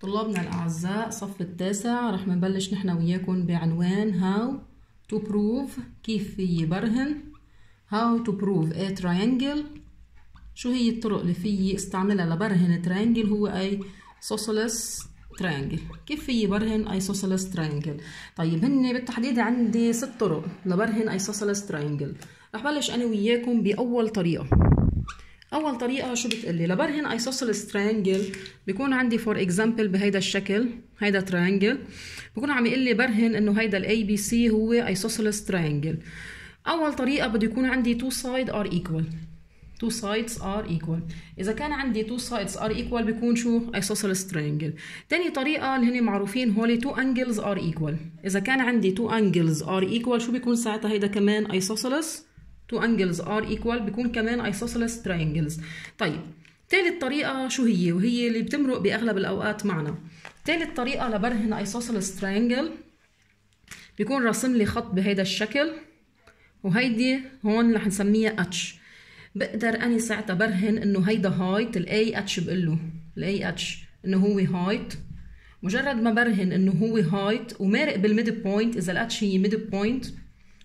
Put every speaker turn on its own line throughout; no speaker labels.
طلابنا الأعزاء صف التاسع رح نبلش نحن وياكم بعنوان how to prove كيف في برهن. How to prove a triangle. شو هي الطرق اللي فيي استعملها لبرهن triangle هو أي isosceles triangle. كيف فيي برهن isosceles triangle طيب هن بالتحديد عندي ست طرق لبرهن isosceles triangle. رح بلش أنا وياكم بأول طريقة. أول طريقة شو بتقلي؟ لبرهن isosceles triangle بيكون عندي for example بهيدا الشكل هيدا triangle بكون عم يقول لي برهن إنه هيدا ال ABC هو isosceles triangle أول طريقة بده يكون عندي two sides are equal two sides are equal. إذا كان عندي two sides are equal بيكون شو؟ isosceles triangle. تاني طريقة اللي هن معروفين هولي two angles are equal. إذا كان عندي two angles are equal شو بيكون ساعتها هيدا كمان isosceles two angles are equal بيكون كمان isosceles triangles. طيب ثالث طريقة شو هي؟ وهي اللي بتمرق بأغلب الأوقات معنا. ثالث طريقة لبرهن isosceles triangle بيكون راسم لي خط بهيدا الشكل. وهيدي هون رح نسميها H بقدر أني ساعتها برهن إنه هيدا هايت الاي اتش بقول له. الاي اتش إنه هو هايت مجرد ما برهن إنه هو height ومارق بال midpoint اذا ال H هي midpoint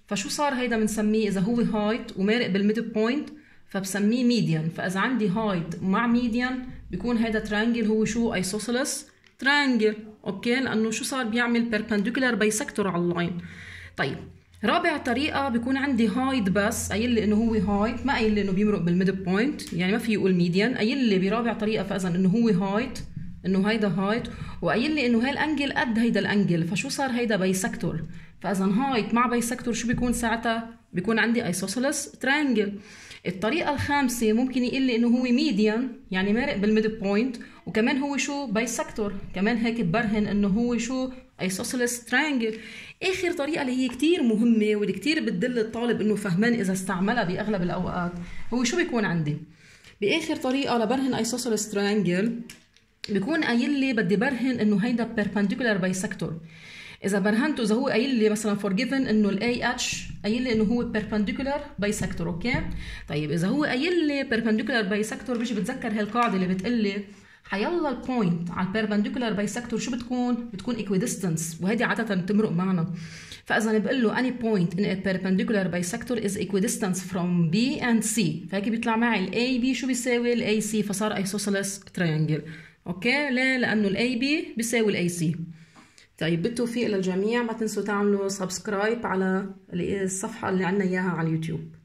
فشو صار هيدا بنسميه إذا هو height ومارق بال midpoint فبسميه median. فإذا عندي height مع median بيكون هيدا triangle هو شو؟ isosceles triangle. okay؟ لأنه شو صار؟ بيعمل perpendicular bisector على ال line. طيب رابع طريقة بيكون عندي height بس قايل لي إنه هو height ما قايل لي إنه بيمرق بال midpoint. يعني ما في يقول median قايل لي برابع طريقة. فإذا إنه هو height إنه هيدا height وقايل لي إنه هاي ال angle قد هيدا ال angle فشو صار هيدا bisector فإذا height مع bisector شو بيكون ساعتها؟ بيكون عندي isosceles triangle الطريقة الخامسة ممكن يقول لي إنه هو median يعني مارق بال midpoint وكمان هو شو؟ bisector كمان هيك برهن إنه هو شو؟ isosceles triangle آخر طريقة اللي هي كتير مهمة واللي كتير بتدل الطالب إنه فهمان إذا استعملها بأغلب الأوقات هو شو بيكون عندي؟ بآخر طريقة لبرهن isosceles triangle بيكون قايل لي بدي برهن إنه هيدا perpendicular bisector إذا برهنته إذا هو قايل لي مثلا for given انه ال AH قايل لي إنه هو perpendicular bisector okay؟ طيب إذا هو قايل لي perpendicular bisector بيجي بتذكر هالقاعدة اللي بتقول لي حيلا ال point على ال perpendicular bisector شو بتكون؟ بتكون equidistance وهيدي عادة بتمرق معنا. فإذا بقول له any point in a perpendicular bisector is equidistance from B and C. فهيك بيطلع معي ال AB شو بيساوي؟ ال AC فصار isosceles triangle. okay؟ ليه لأنه ال AB بيساوي ال AC طيب بالتوفيق للجميع ما تنسوا تعملوا subscribe على الصفحة اللي عندنا إياها على اليوتيوب.